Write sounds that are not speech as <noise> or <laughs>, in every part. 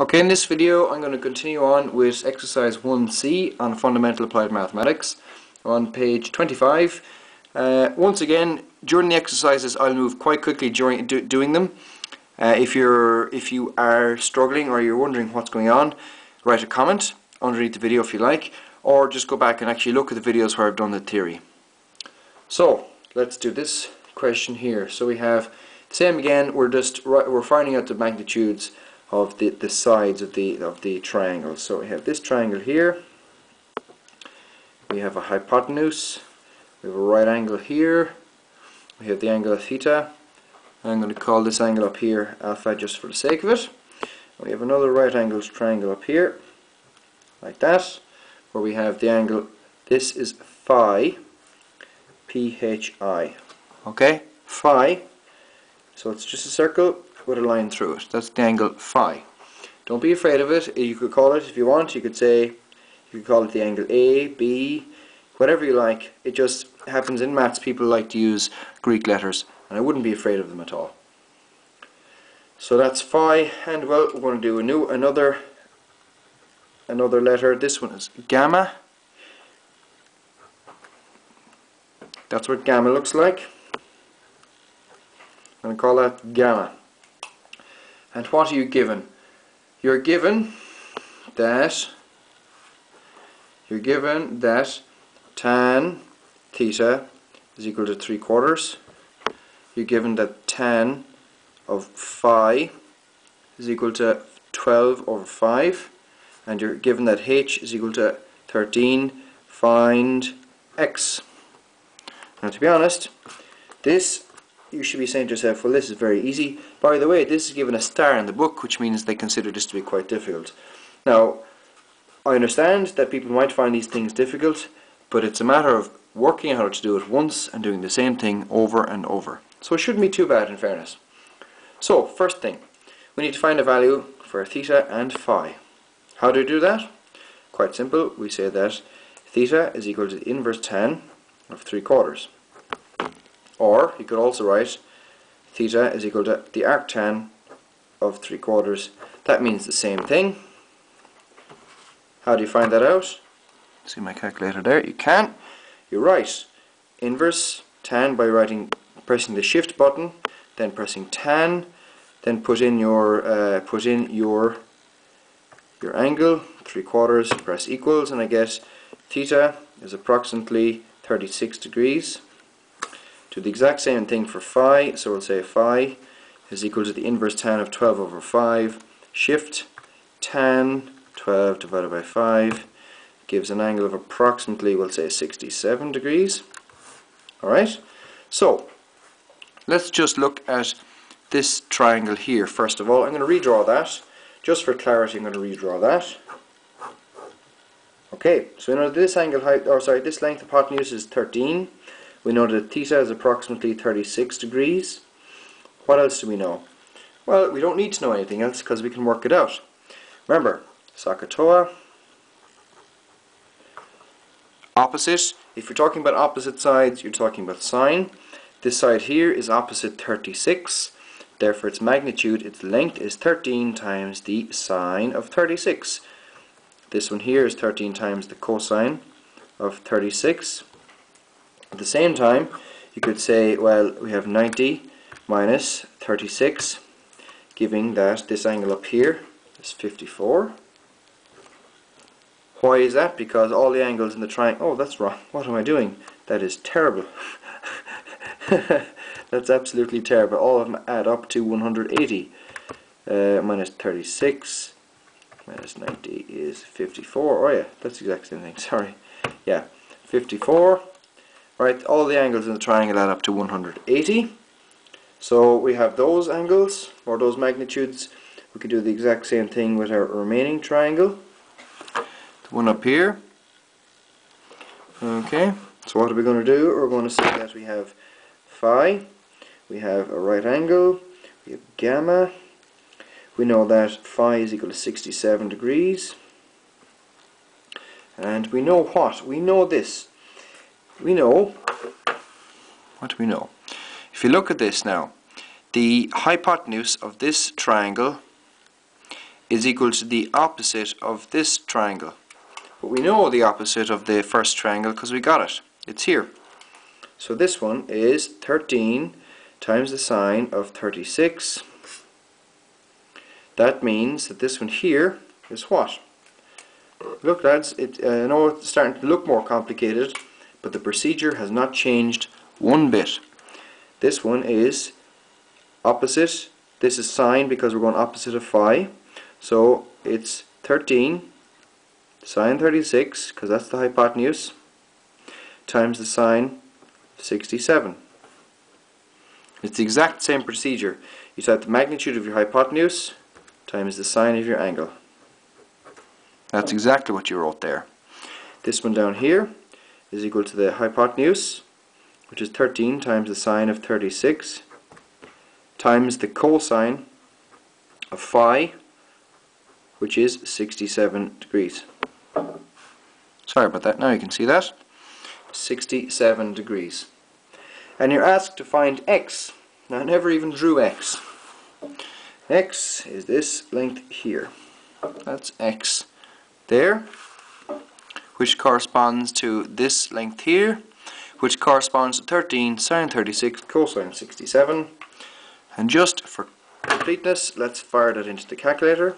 Okay, in this video I'm going to continue on with exercise 1c on fundamental applied mathematics on page 25. Uh, once again, during the exercises I'll move quite quickly during do, doing them. Uh, if you're if you are struggling or you're wondering what's going on, write a comment underneath the video if you like, or just go back and actually look at the videos where I've done the theory. So let's do this question here. So we have same again. We're just we're finding out the magnitudes of the, the sides of the of the triangle. So we have this triangle here. We have a hypotenuse. We have a right angle here. We have the angle of theta. I'm going to call this angle up here alpha just for the sake of it. We have another right angled triangle up here, like that, where we have the angle, this is phi, phi. Okay, phi. So it's just a circle with a line through it. That's the angle phi. Don't be afraid of it. You could call it, if you want, you could say, you could call it the angle A, B, whatever you like. It just happens in maths, people like to use Greek letters, and I wouldn't be afraid of them at all. So that's phi, and well, we're going to do a new, another, another letter. This one is gamma. That's what gamma looks like. I'm going to call that gamma. And what are you given? You're given that you're given that tan theta is equal to 3 quarters. You're given that tan of phi is equal to 12 over 5 and you're given that h is equal to 13 find x. Now to be honest this you should be saying to yourself, well, this is very easy. By the way, this is given a star in the book, which means they consider this to be quite difficult. Now, I understand that people might find these things difficult, but it's a matter of working out how to do it once and doing the same thing over and over. So it shouldn't be too bad in fairness. So, first thing, we need to find a value for theta and phi. How do we do that? Quite simple, we say that theta is equal to the inverse tan of 3 quarters. Or you could also write theta is equal to the arctan of 3 quarters. That means the same thing. How do you find that out? See my calculator there. You can. You write inverse tan by writing pressing the shift button, then pressing tan, then put in your uh, put in your your angle, three quarters, press equals, and I get theta is approximately 36 degrees. Do the exact same thing for phi, so we'll say phi is equal to the inverse tan of 12 over 5. Shift tan 12 divided by 5 gives an angle of approximately, we'll say 67 degrees. Alright, so let's just look at this triangle here first of all. I'm going to redraw that. Just for clarity I'm going to redraw that. Okay, so we know this angle height, or sorry, this length of hypotenuse is 13. We know that theta is approximately 36 degrees. What else do we know? Well, we don't need to know anything else because we can work it out. Remember, SOHCAHTOA, opposite. If you're talking about opposite sides, you're talking about sine. This side here is opposite 36. Therefore, its magnitude, its length is 13 times the sine of 36. This one here is 13 times the cosine of 36. At the same time, you could say, well, we have 90 minus 36, giving that this angle up here is 54. Why is that? Because all the angles in the triangle... Oh, that's wrong. What am I doing? That is terrible. <laughs> that's absolutely terrible. All of them add up to 180. Uh, minus 36 minus 90 is 54. Oh yeah, that's the exact same thing. <laughs> Sorry. Yeah, 54 Right, all the angles in the triangle add up to 180. So we have those angles, or those magnitudes. We can do the exact same thing with our remaining triangle. The one up here. Okay, so what are we going to do? We're going to say that we have phi, we have a right angle, we have gamma, we know that phi is equal to 67 degrees, and we know what? We know this we know, what do we know? If you look at this now, the hypotenuse of this triangle is equal to the opposite of this triangle. But we know the opposite of the first triangle because we got it. It's here. So this one is 13 times the sine of 36. That means that this one here is what? Look lads, it, uh, I know it's starting to look more complicated, but the procedure has not changed one bit. This one is opposite, this is sine because we're going opposite of phi, so it's 13 sine 36, because that's the hypotenuse, times the sine 67. It's the exact same procedure. You set the magnitude of your hypotenuse times the sine of your angle. That's exactly what you wrote there. This one down here is equal to the hypotenuse, which is 13 times the sine of 36, times the cosine of phi, which is 67 degrees. Sorry about that, now you can see that. 67 degrees. And you're asked to find x. Now I never even drew x. x is this length here. That's x there, which corresponds to this length here, which corresponds to 13 sine 36 cosine 67. And just for completeness, let's fire that into the calculator.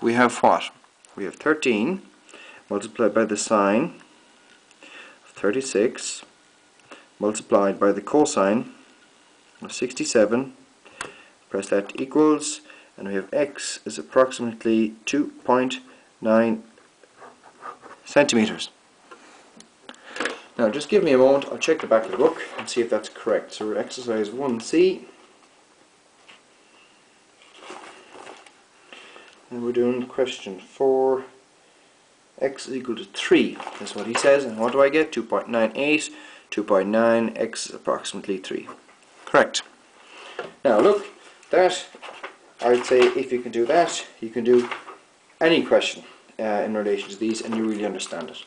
We have what? We have 13 multiplied by the sine of 36 multiplied by the cosine of 67 press that equals and we have x is approximately 2.9 centimeters. Now just give me a moment, I'll check the back of the book and see if that's correct. So exercise 1c and we're doing question 4 x is equal to 3 that's what he says. And what do I get? 2.98 2.9 x is approximately 3 correct. Now look that I'd say if you can do that you can do any question uh, in relation to these and you really understand it